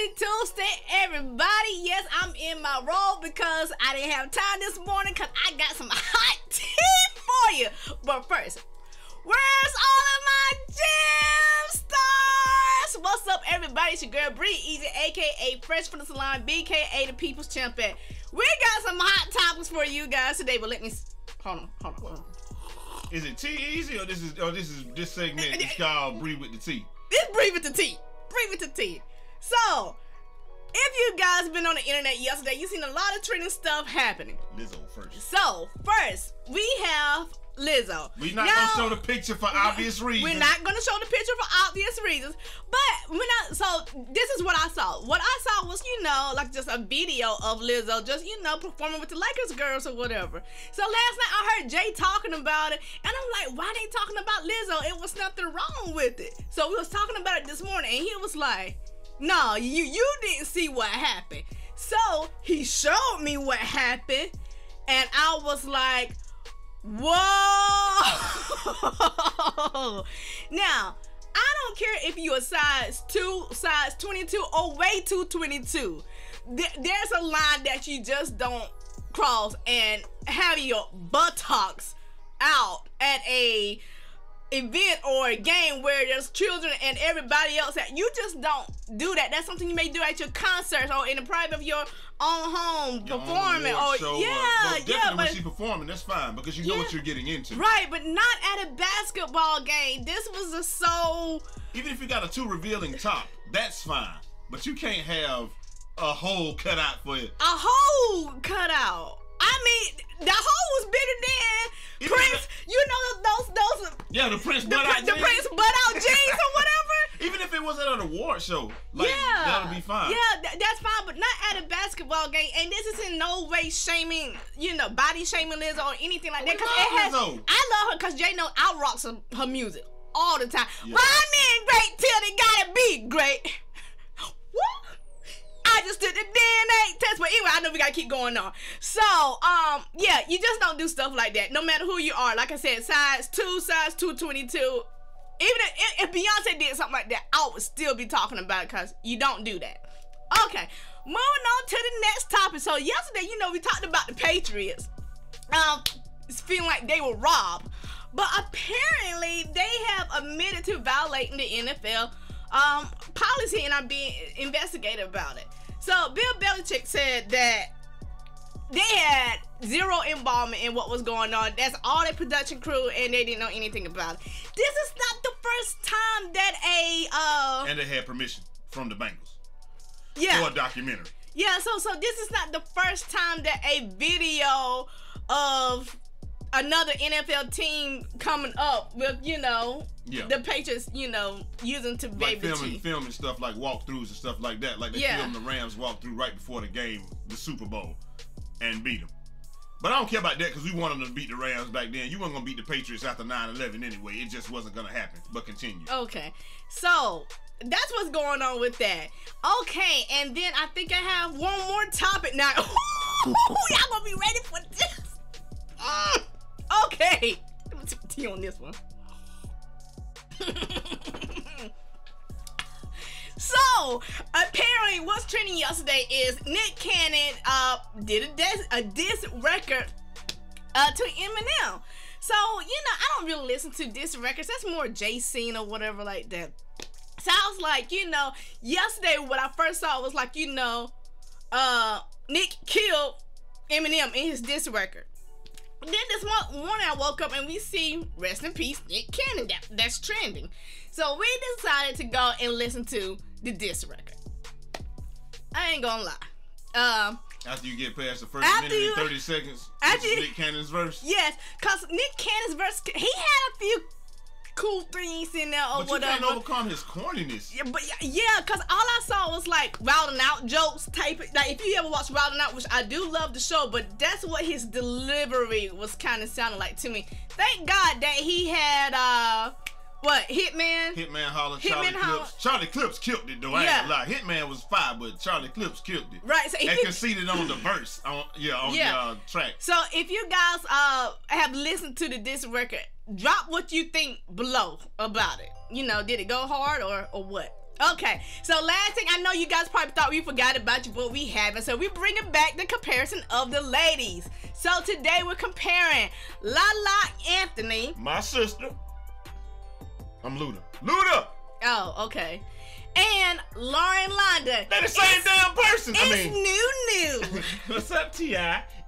Happy Tuesday, everybody. Yes, I'm in my role because I didn't have time this morning because I got some hot tea for you. But first, where's all of my gym stars? What's up, everybody? It's your girl Bree Easy, aka Fresh from the Salon, BKA the People's Champion. We got some hot topics for you guys today, but let me hold on, hold on, hold on. Is it T easy or this is or this is this segment is called Breathe with the Tea? This breathe with the Tea. Breathe with the T. So, if you guys been on the internet yesterday, you seen a lot of trending stuff happening. Lizzo first. So, first, we have Lizzo. We're not Now, gonna show the picture for obvious reasons. We're not gonna show the picture for obvious reasons, but we're not. So this is what I saw. What I saw was, you know, like just a video of Lizzo, just you know, performing with the Lakers girls or whatever. So last night I heard Jay talking about it, and I'm like, why they talking about Lizzo? It was nothing wrong with it. So we was talking about it this morning, and he was like, no, you you didn't see what happened. So he showed me what happened, and I was like, whoa. now, I don't care if you're a size 2, size 22, or way too 22. There's a line that you just don't cross and have your buttocks out at a event or a game where there's children and everybody else at you just don't do that that's something you may do at your concerts or in the private of your own home Your performing award or show, uh, yeah well, definitely yeah when but she performing, that's fine because you know Yeah. what you're getting into. right but not at a basketball game this was a so Even if you got a too revealing top, that's fine. But you can't have a hole cut out for you. a hole cut out I mean the hole was bigger than Prince you know those those Yeah, the Prince the, butt out the jeans. Prince butt out jeans or whatever Even if it was at an award show, like yeah, that'll be fine. Yeah, th- that's fine, but not at a basketball game. And this is in no way shaming, you know, body shaming Lizzo or anything like that. Because it has, Lizzo. I love her because Jay know I rocks her, her music all the time. Yeah. My men great till they gotta be great. But anyway, I know we gotta keep going on. So, um, yeah, you just don't do stuff like that, no matter who you are. Like I said, size two, size two twenty two. Even if, if Beyonce did something like that, I would still be talking about it because you don't do that. Okay, moving on to the next topic. So yesterday, you know, we talked about the Patriots. Um, feeling like they were robbed, but apparently they have admitted to violating the NFL um policy and are being investigated about it. So Bill Belichick said that they had zero involvement in what was going on. That's all their production crew, and they didn't know anything about it. This is not the first time that a uh And they had permission from the Bengals yeah for a documentary. yeah. So so this is not the first time that a video of another NFL team coming up with you know Yeah. the Patriots you know using to be like able filming, cheat. filming stuff like walkthroughs and stuff like that. Like they Yeah. filmed the Rams walkthrough right before the game, the Super Bowl, and beat them. But I don't care about that because we wanted them to beat the Rams back then. You weren't gonna beat the Patriots after 9-11 anyway. It just wasn't gonna happen. But continue. Okay, so that's what's going on with that. Okay, and then I think I have one more topic now. Y'all gonna be ready for this? Okay, let me take tea on this one. so apparently, what's trending yesterday is Nick Cannon uh did a diss, a diss record uh to Eminem. So you know, I don't really listen to diss records. That's more Jay Z or whatever like that. Sounds like you know. Yesterday, what I first saw was like you know, uh, Nick killed Eminem in his diss record. Then this mo- morning I woke up and we see rest in peace Nick Cannon. That, that's trending. So we decided to go and listen to the diss record. I ain't gonna lie. Um, After you get past the first minute you- and 30 seconds, after you- Nick Cannon's verse. yes, cause Nick Cannon's verse, he had a few cool things in there or But you whatever. can't overcome his corniness. Yeah, but yeah, cause all I saw was like Wildin' Out jokes type. Like if you ever watch Wildin' Out, which I do love the show, but that's what his delivery was kind of sounding like to me. Thank God that he had uh, what Hitman. Hitman Holla, Hitman Charlie Holla. Clips. Charlie Clips killed it though. I Yeah. ain't gonna lie. Hitman was fire, but Charlie Clips killed it. Right. So if And you, conceded on the verse. On yeah, on Yeah. the uh, track. so if you guys uh have listened to the disc record, drop what you think below about it. You know, did it go hard or or what? Okay, so last thing I know, you guys probably thought we forgot about you, but we haven't. So we're bringing back the comparison of the ladies. So today we're comparing Lala Anthony. My sister. I'm Luda. Luda. Oh, okay. And Lauren London. They're the same It's- damn person. I It's mean, new, new. what's up, Ti?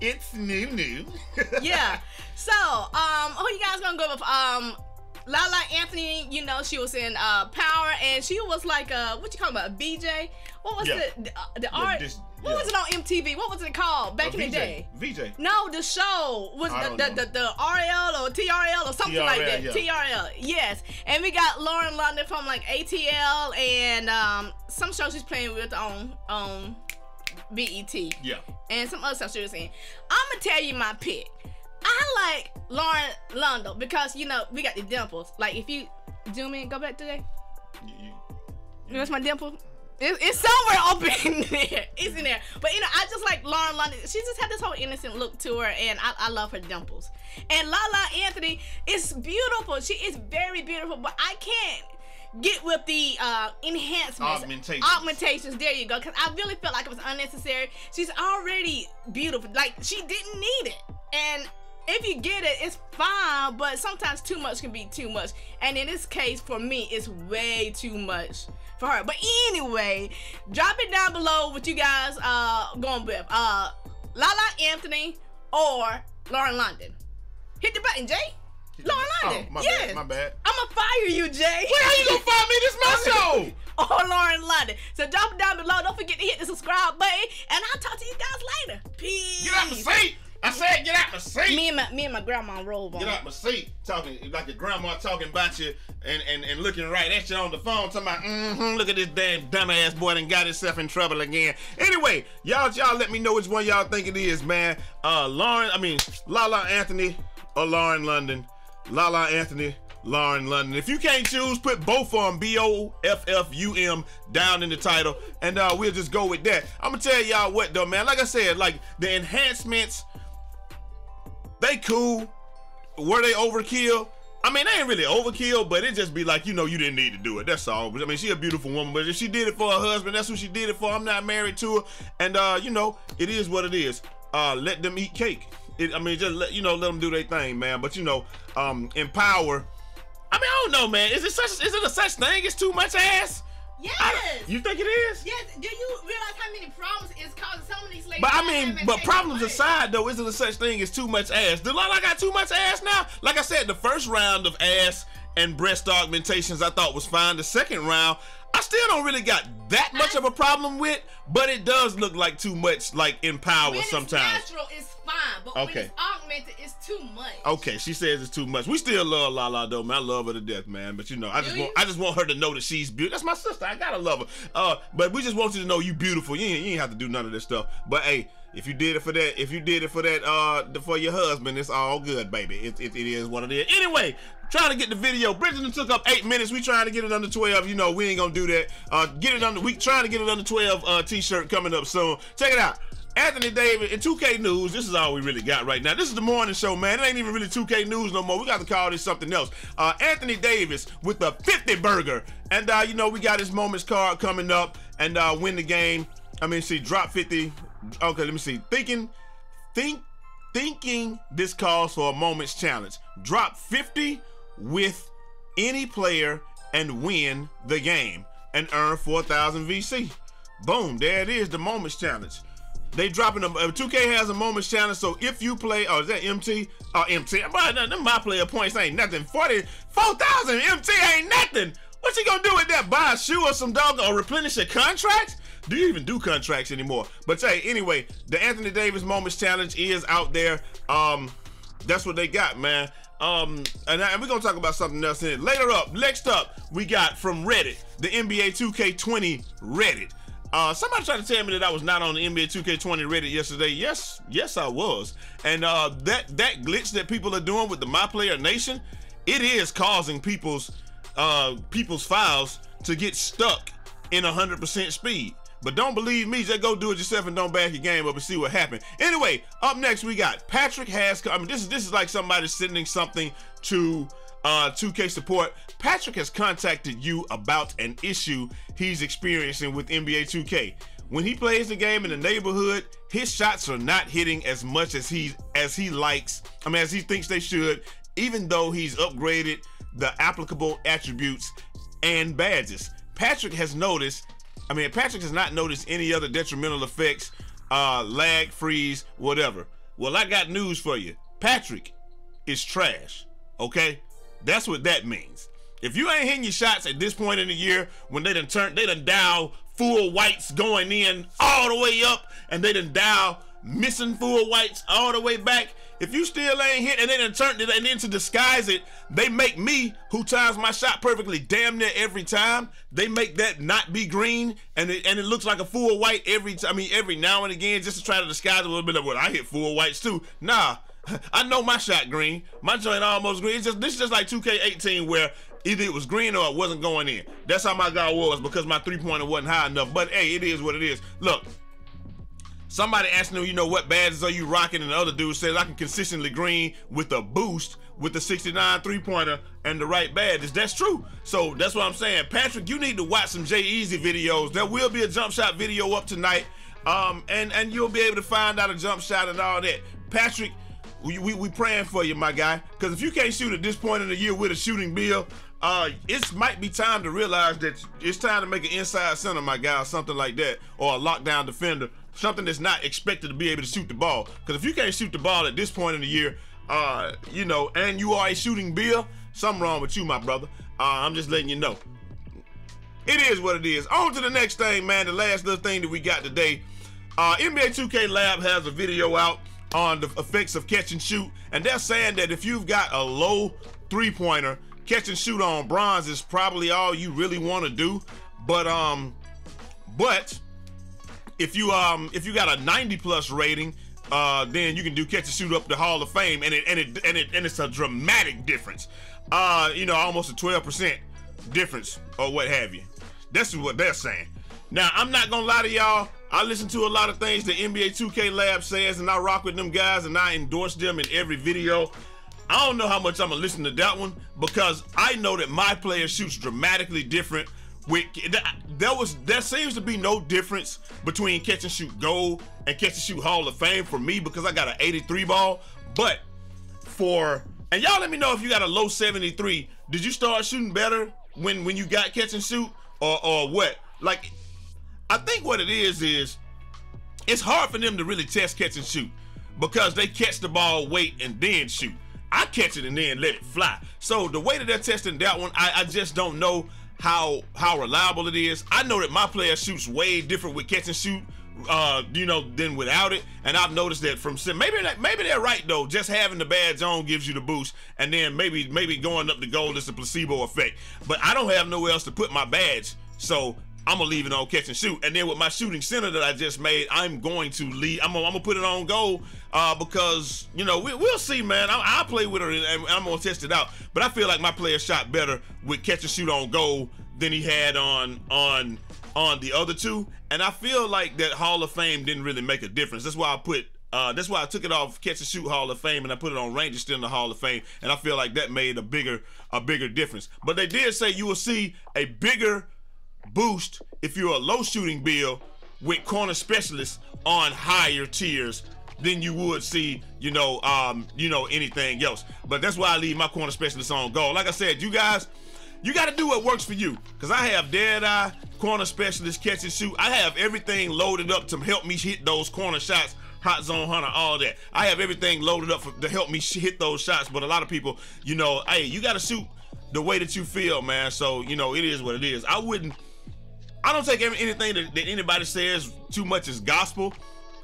It's new, new. yeah. So, um, who you guys gonna go with? Um, Lala Anthony, you know, she was in uh Power, and she was like a what you call it, a BJ? What was Yeah. the the, the Yeah, art? this- what yeah. was it on MTV? What was it called back in the day? VJ. No, the show was the the, the the RL or TRL or something like that. TRL. TRL, yes. And we got Lauren London from like ATL and um some show she's playing with on on BET Yeah. and some other stuff she was in. I'm gonna tell you my pick. I like Lauren London because you know we got the dimples. Like if you zoom in, go back today. You- Where's my dimple? It, it's somewhere up in there. It's in there. But you know, I just like Lauren London. She just had this whole innocent look to her, and I, I love her dimples. And Lala Anthony is beautiful. She is very beautiful, but I can't get with the uh, enhancements, Augmentations. augmentations. There you go. Because I really felt like it was unnecessary. She's already beautiful. Like she didn't need it, and if you get it, it's fine, but sometimes too much can be too much. And in this case, for me, it's way too much for her. But anyway, drop it down below what you guys uh going with. Uh Lala Anthony or Lauren London. Hit the button, Jay. Lauren London. Oh, my yes. bad. My bad. I'ma fire you, Jay. Where how you gonna find me? This my show. oh, Lauren London. So drop it down below. Don't forget to hit the subscribe button. And I'll talk to you guys later. Peace. Get out the seat. I said get out the seat. Me and my me and my grandma roll on. Get out my seat, talking like your grandma talking about you and, and, and looking right at you on the phone, talking about, mm-hmm, look at this damn dumbass boy and got himself in trouble again. Anyway, y'all y'all let me know which one y'all think it is, man. Uh Lauren, I mean Lala Anthony or Lauren London. Lala Anthony, Lauren London. If you can't choose, put both of them B-O-F-F-U-M down in the title, and uh, we'll just go with that. I'm gonna tell y'all what though, man. Like I said, like the enhancements, they cool were they overkill? I mean, they ain't really overkill, but it just be like, you know, you didn't need to do it. That's all. I mean, she a beautiful woman, but if she did it for her husband, that's who she did it for. I'm not married to her, and uh, you know, it is what it is. Uh, let them eat cake. It, I mean, just let you know, let them do their thing, man. But you know, um, empower. I mean, I don't know, man. Is it such? Is it a such thing? It's too much ass. Yes. You think it is? Yes. Do you realize how many problems it's causing some of these ladies? But I mean, but problems aside, though, isn't a such thing as too much ass. Do I got too much ass now? Like I said, the first round of ass and breast augmentations I thought was fine. The second round, I still don't really got that much of a problem with, but it does look like too much, like in power When sometimes. it's natural, it's fine, but Okay. when it's augmented, it's too much. Okay, she says it's too much. We still love Lala though, man. I love her to death, man. But you know, I just Do want you? I just want her to know that she's beautiful. That's my sister. I gotta love her. Uh, but we just want you to know you beautiful. You ain't, you ain't have to do none of this stuff. But hey, if you did it for that, if you did it for that, uh, for your husband, it's all good, baby. It, it, it is what it is. Anyway, trying to get the video. Bridgerton took up eight minutes. We trying to get it under twelve. You know, we ain't gonna do that. Uh, get it under. We trying to get it under twelve. Uh, t-shirt coming up soon. Check it out. Anthony Davis in 2K News. This is all we really got right now. This is the morning show, man. It ain't even really 2K News no more. We got to call this something else. Uh, Anthony Davis with the 50 burger, and uh, you know we got his moments card coming up and uh, win the game. I mean, see, drop 50. Okay, let me see. Thinking, think, thinking this calls for a moments challenge. Drop 50 with any player and win the game and earn 4,000 VC. Boom, there it is, the moments challenge. They dropping them. Uh, 2K has a moments challenge, so if you play, oh, is that MT? Oh, MT. But uh, them my player points ain't nothing. 40, 4,000 MT ain't nothing. What you gonna do with that? Buy a shoe or some dog or replenish your contracts? Do you even do contracts anymore? But hey, anyway, the Anthony Davis Moments Challenge is out there. Um, that's what they got, man. Um, and, and we're gonna talk about something else in it. Later up, next up, we got from Reddit, the NBA 2K20 Reddit. Uh, somebody tried to tell me that I was not on the NBA 2K20 Reddit yesterday. Yes, yes, I was. And uh, that that glitch that people are doing with the My Player Nation, it is causing people's uh, people's files to get stuck in 100% speed. But don't believe me, just go do it yourself and don't back your game up and see what happened. Anyway, up next we got Patrick has. I mean, this is this is like somebody sending something to uh, 2K support. Patrick has contacted you about an issue he's experiencing with NBA 2K. When he plays the game in the neighborhood, his shots are not hitting as much as he as he likes. I mean, as he thinks they should, even though he's upgraded the applicable attributes and badges. Patrick has noticed. I mean, Patrick has not noticed any other detrimental effects, uh, lag, freeze, whatever. Well, I got news for you. Patrick is trash. Okay, that's what that means. If you ain't hitting your shots at this point in the year, when they done turn, they done dial full whites going in all the way up, and they done dial missing full whites all the way back. If you still ain't hit and they done turned it and then to disguise it, they make me, who times my shot perfectly damn near every time, they make that not be green and it, and it looks like a full white every time. I mean, every now and again, just to try to disguise a little bit of what I hit full whites too. Nah, I know my shot green. My joint almost green. It's just this is just like 2K18 where either it was green or it wasn't going in. That's how my guy was because my three pointer wasn't high enough. But hey, it is what it is. Look, somebody asked him, you know, what badges are you rocking? And the other dude says I can consistently green with a boost with the 69 three pointer and the right badges. That's true. So that's what I'm saying. Patrick, you need to watch some Jai Eazy videos. There will be a jump shot video up tonight. Um, and, and you'll be able to find out a jump shot and all that. Patrick, we, we, we praying for you, my guy. Because if you can't shoot at this point in the year with a shooting bill, uh, it might be time to realize that it's time to make an inside center, my guy, or something like that, or a lockdown defender, something that's not expected to be able to shoot the ball. Because if you can't shoot the ball at this point in the year, uh, you know, and you are a shooting bill, something wrong with you, my brother. Uh, I'm just letting you know. It is what it is. On to the next thing, man. The last little thing that we got today. Uh, NBA 2K Lab has a video out on the effects of catch and shoot, and they're saying that if you've got a low three pointer, catch and shoot on bronze is probably all you really want to do. But um, but if you um if you got a 90 plus rating, uh, then you can do catch and shoot up the Hall of Fame, and it and it and it and it's a dramatic difference. Uh, you know, almost a 12 percent difference or what have you. That's what they're saying. Now, I'm not gonna lie to y'all. I listen to a lot of things the NBA 2K Lab says, and I rock with them guys, and I endorse them in every video. I don't know how much I'm gonna listen to that one because I know that my player shoots dramatically different. With there was there seems to be no difference between catch and shoot gold and catch and shoot Hall of Fame for me because I got an 83 ball. But for and y'all let me know if you got a low 73. Did you start shooting better when when you got catch and shoot or or what? Like I think what it is is it's hard for them to really test catch and shoot because they catch the ball, wait, and then shoot. I catch it and then let it fly. So the way that they're testing that one, I, I just don't know how how reliable it is. I know that my player shoots way different with catch and shoot, uh, you know, than without it. And I've noticed that from maybe maybe they're right though. Just having the badge on gives you the boost, and then maybe maybe going up the goal is a placebo effect. But I don't have nowhere else to put my badge, so I'm gonna leave it on catch and shoot. And then with my shooting center that I just made, I'm going to leave. I'm gonna, I'm gonna put it on goal uh, because you know we, will see, man. I, will play with her and, I'm gonna test it out. But I feel like my player shot better with catch and shoot on goal than he had on on on the other two. And I feel like that Hall of Fame didn't really make a difference. That's why I put uh, that's why I took it off Catch and Shoot Hall of Fame and I put it on Ranger still in the Hall of Fame, and I feel like that made a bigger a bigger difference. But they did say you will see a bigger boost if you're a low shooting bill with corner specialists on higher tiers than you would see, you know, um, you know, anything else. But that's why I leave my corner specialists on goal. Like I said, you guys, you got to do what works for you. Cause I have dead eye, corner specialist, catch and shoot. I have everything loaded up to help me hit those corner shots. Hot zone hunter, all that. I have everything loaded up for, to help me hit those shots. But a lot of people, you know, hey, you got to shoot the way that you feel, man. So you know, it is what it is. I wouldn't. I don't take anything that, that anybody says too much as gospel.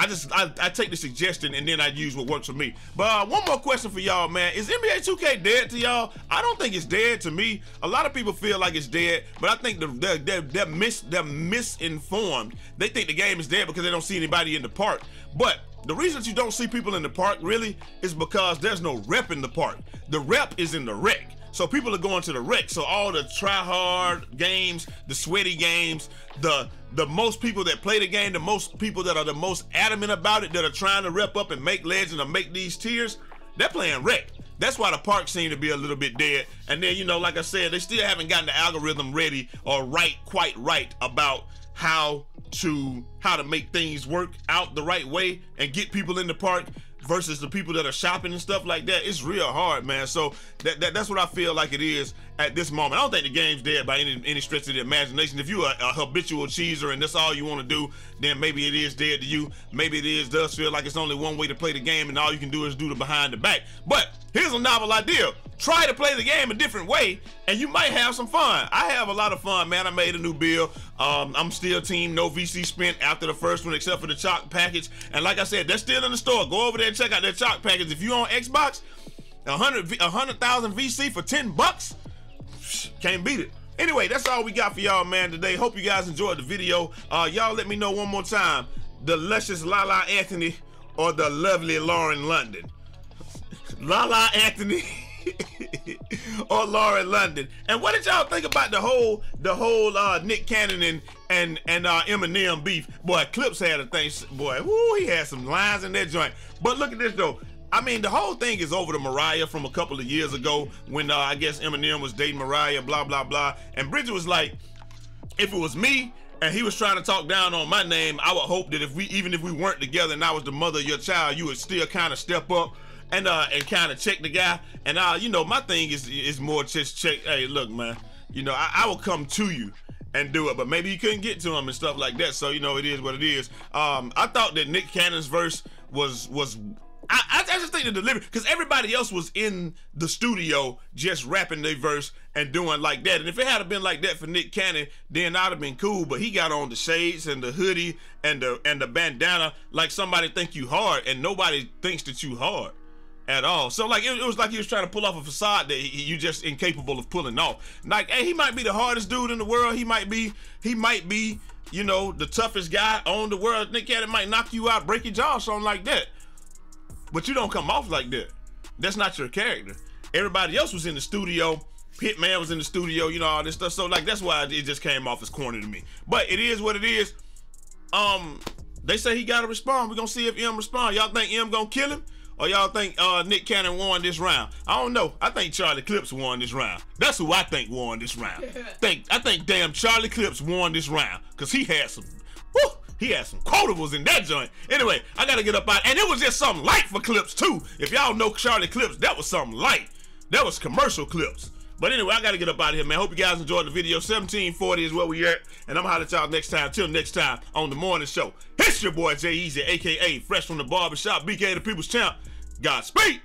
I just I, I, take the suggestion and then I use what works for me. But uh, one more question for y'all, man: Is NBA 2K dead to y'all? I don't think it's dead to me. A lot of people feel like it's dead, but I think they're they're, they're, mis they're misinformed. They think the game is dead because they don't see anybody in the park. But the reason that you don't see people in the park really is because there's no rep in the park. The rep is in the rec. So people are going to the rec. So all the try hard games, the sweaty games, the the most people that play the game, the most people that are the most adamant about it, that are trying to rep up and make legend or make these tiers, they're playing rec. That's why the park seemed to be a little bit dead. And then, you know, like I said, they still haven't gotten the algorithm ready or right, quite right about how to how to make things work out the right way and get people in the park versus the people that are shopping and stuff like that. It's real hard, man. So that, that that's what I feel like it is at this moment. I don't think the game's dead by any any stretch of the imagination. If you're a, a habitual cheeser and that's all you want to do, then maybe it is dead to you. Maybe it is does feel like it's only one way to play the game and all you can do is do the behind the back. But here's a novel idea. Try to play the game a different way and you might have some fun. I have a lot of fun, man. I made a new bill. Um, I'm still team no VC spent after the first one except for the chalk package. And like I said, they're still in the store. Go over there check out their chalk package. If you on Xbox, a hundred a hundred thousand VC for ten bucks, can't beat it. Anyway, that's all we got for y'all, man, today. Hope you guys enjoyed the video. Uh, y'all let me know one more time. The luscious Lala Anthony or the lovely Lauren London? Lala Anthony or Lauren London. And what did y'all think about the whole the whole uh, Nick Cannon and and and uh, Eminem beef? Boy, Clips had a thing. Boy, he had some lines in that joint. But look at this though. I mean, the whole thing is over to Mariah from a couple of years ago when uh, I guess Eminem was dating Mariah, blah blah blah. And Bridget was like, if it was me and he was trying to talk down on my name, I would hope that if we even if we weren't together and I was the mother of your child, you would still kind of step up and uh and kind of check the guy. And uh, you know, my thing is is more just check. Hey, look, man, you know, I, I will come to you and do it, but maybe you couldn't get to him and stuff like that. So you know, it is what it is. Um, I thought that Nick Cannon's verse was was I, I, just think the delivery because everybody else was in the studio just rapping their verse and doing like that. And if it had been like that for Nick Cannon, then I'd have been cool. But he got on the shades and the hoodie and the and the bandana like somebody think you hard, and nobody thinks that you hard at all. So like it, it was like he was trying to pull off a facade that he, you just incapable of pulling off. Like, hey, he might be the hardest dude in the world. He might be he might be you know the toughest guy on the world. Nick Cannon might knock you out, break your jaw, something like that. But you don't come off like that. That's not your character. Everybody else was in the studio. Hitman was in the studio, you know, all this stuff. So like that's why it just came off as corny to me. But it is what it is. Um, they say he gotta respond. We're gonna see if Em respond. Y'all think Em gonna kill him? Or y'all think uh, Nick Cannon won this round? I don't know. I think Charlie Clips won this round. That's who I think won this round. think I think damn Charlie Clips won this round. Cause he had some whew, he had some quotables in that joint. Anyway, I gotta get up out. And it was just something light for clips too. If y'all know Charlie Clips, that was something light. That was commercial clips. But anyway, I gotta get up out of here, man. Hope you guys enjoyed the video. 1740 is where we at. And I'm holler at y'all next time. Till next time on the morning show. It's your boy Jai Eazy, aka Fresh from the Barbershop, BK the People's Champ. Godspeed.